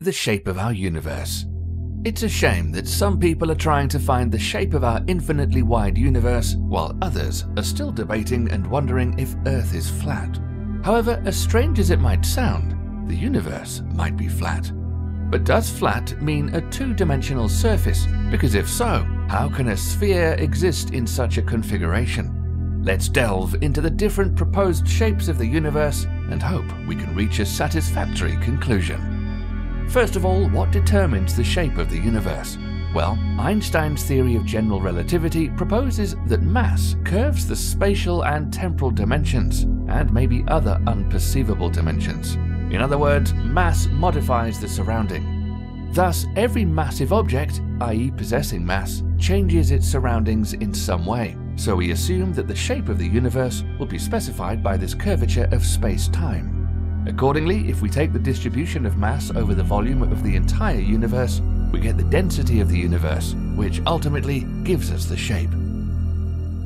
the shape of our universe. It's a shame that some people are trying to find the shape of our infinitely wide universe, while others are still debating and wondering if Earth is flat. However, as strange as it might sound, the universe might be flat. But does flat mean a two dimensional surface? Because if so, how can a sphere exist in such a configuration? Let's delve into the different proposed shapes of the universe and hope we can reach a satisfactory conclusion. First of all, what determines the shape of the universe? Well, Einstein's theory of general relativity proposes that mass curves the spatial and temporal dimensions, and maybe other unperceivable dimensions. In other words, mass modifies the surrounding. Thus, every massive object, i.e., possessing mass, changes its surroundings in some way. So we assume that the shape of the universe will be specified by this curvature of space time. Accordingly, if we take the distribution of mass over the volume of the entire universe, we get the density of the universe, which ultimately gives us the shape.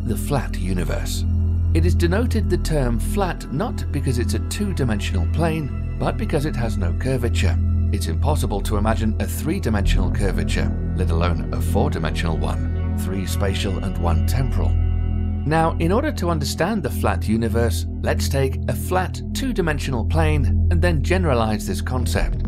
The flat universe. It is denoted the term flat not because it's a two-dimensional plane, but because it has no curvature. It's impossible to imagine a three-dimensional curvature, let alone a four-dimensional one, three spatial and one temporal. Now, in order to understand the flat universe, let's take a flat two-dimensional plane and then generalize this concept.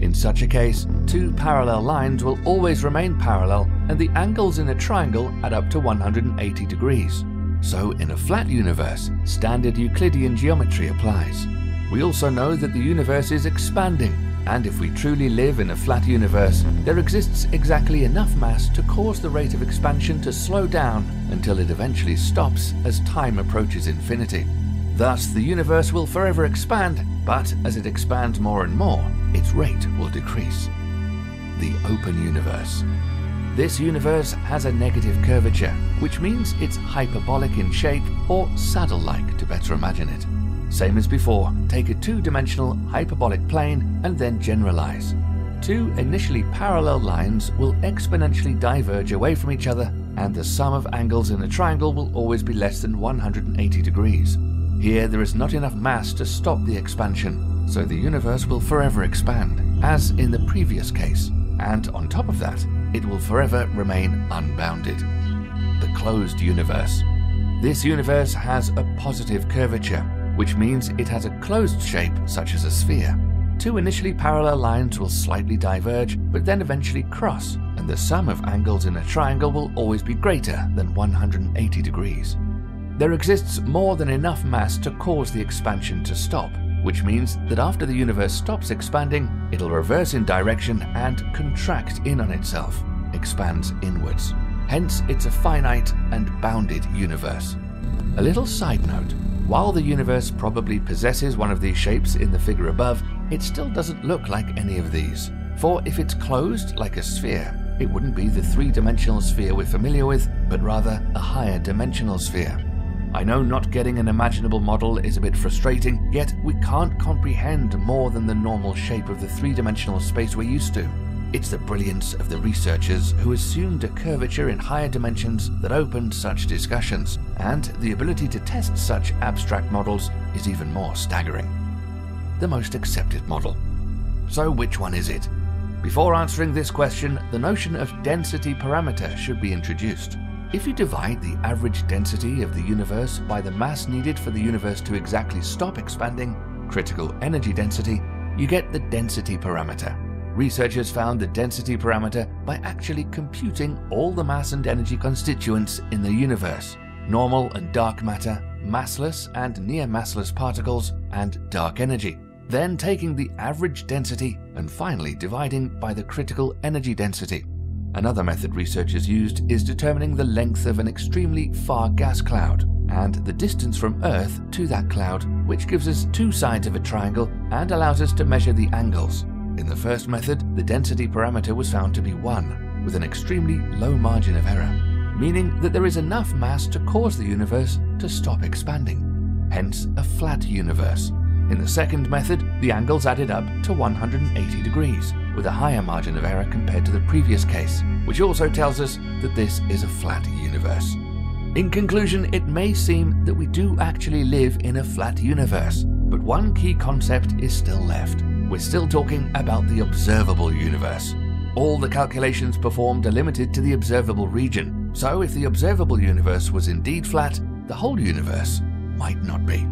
In such a case, two parallel lines will always remain parallel and the angles in a triangle add up to 180 degrees. So in a flat universe, standard Euclidean geometry applies. We also know that the universe is expanding, and if we truly live in a flat universe, there exists exactly enough mass to cause the rate of expansion to slow down until it eventually stops as time approaches infinity. Thus, the universe will forever expand, but as it expands more and more, its rate will decrease. The open universe. This universe has a negative curvature, which means it's hyperbolic in shape or saddle-like to better imagine it. Same as before, take a two-dimensional hyperbolic plane and then generalize. Two initially parallel lines will exponentially diverge away from each other and the sum of angles in a triangle will always be less than 180 degrees. Here there is not enough mass to stop the expansion, so the universe will forever expand, as in the previous case, and on top of that, it will forever remain unbounded. The closed universe. This universe has a positive curvature, which means it has a closed shape such as a sphere. Two initially parallel lines will slightly diverge, but then eventually cross, and the sum of angles in a triangle will always be greater than 180 degrees. There exists more than enough mass to cause the expansion to stop, which means that after the universe stops expanding, it'll reverse in direction and contract in on itself, expands inwards. Hence, it's a finite and bounded universe. A little side note while the universe probably possesses one of these shapes in the figure above, it still doesn't look like any of these. For if it's closed like a sphere, it wouldn't be the three-dimensional sphere we're familiar with, but rather a higher dimensional sphere. I know not getting an imaginable model is a bit frustrating, yet we can't comprehend more than the normal shape of the three-dimensional space we're used to. It's the brilliance of the researchers who assumed a curvature in higher dimensions that opened such discussions, and the ability to test such abstract models is even more staggering. The most accepted model. So which one is it? Before answering this question, the notion of density parameter should be introduced. If you divide the average density of the universe by the mass needed for the universe to exactly stop expanding, critical energy density, you get the density parameter. Researchers found the density parameter by actually computing all the mass and energy constituents in the universe normal and dark matter, massless and near massless particles, and dark energy. Then taking the average density and finally dividing by the critical energy density. Another method researchers used is determining the length of an extremely far gas cloud and the distance from Earth to that cloud, which gives us two sides of a triangle and allows us to measure the angles. In the first method, the density parameter was found to be 1, with an extremely low margin of error, meaning that there is enough mass to cause the universe to stop expanding, hence a flat universe. In the second method, the angles added up to 180 degrees, with a higher margin of error compared to the previous case, which also tells us that this is a flat universe. In conclusion, it may seem that we do actually live in a flat universe, but one key concept is still left we're still talking about the observable universe. All the calculations performed are limited to the observable region, so if the observable universe was indeed flat, the whole universe might not be.